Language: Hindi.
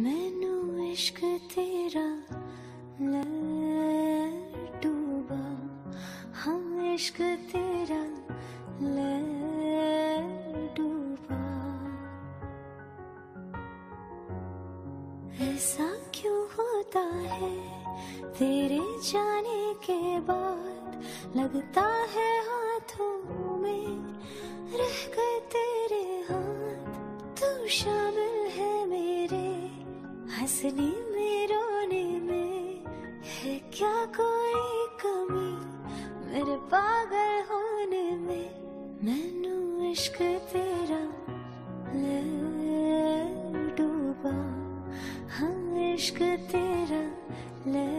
मैनू तेरा ले डूबा ऐसा क्यों होता है तेरे जाने के बाद? लगता है हाथों में तेरे हाथ, तू शाम हंसने में, रोने में है क्या कोई कमी? मेरे पागल होने में मैनू इश्क तेरा ले डूबा। हम इश्क तेरा ले